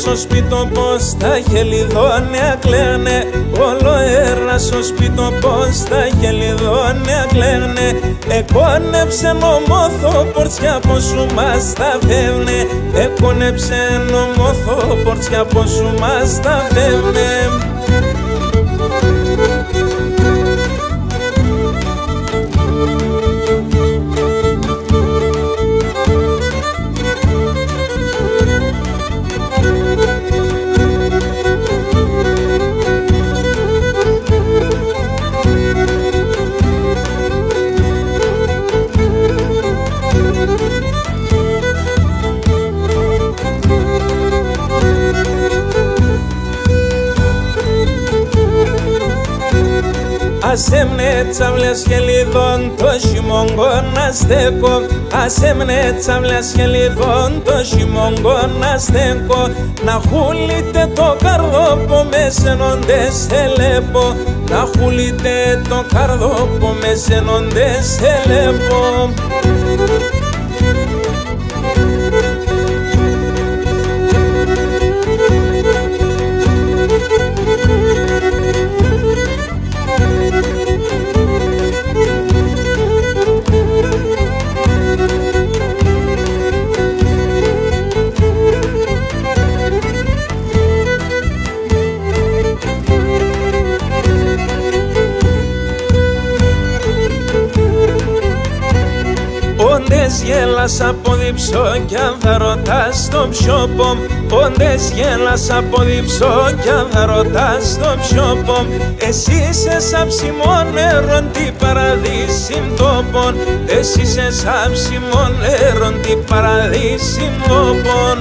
Στο σπίτι πως τα χελιδόνια κλαίνε. Όλο ένα στο σπίτι πως τα χελιδόνια κλαίνε. Εκόνεψε νομόθο πορτσιά πως σου μας τα φεύνε Εκόνεψε νομόθο πορτσιά πως σου μας τα φεύνε Ασέμνε τσαβλές και λιδόν το χειμώγκο να στέκω. Ασέμνε τσαβλές και λιδόν το χειμώγκο να στέκω. Να χούλετε το καρδόπο με σενοντές ελέπω Να χούλετε το καρδόπο με σενοντές ελέπω Όντες γέλας από διψώ κι αν θα ρωτάς το πιόπο Όντες γέλας από διψώ κι αν θα ρωτάς το πιόπο Εσύ είσαι σαν ψημόν νερόν τι παραδείσιν τόπον. Εσύ είσαι σαν ψημόν νερόν τι παραδείσιν τόπον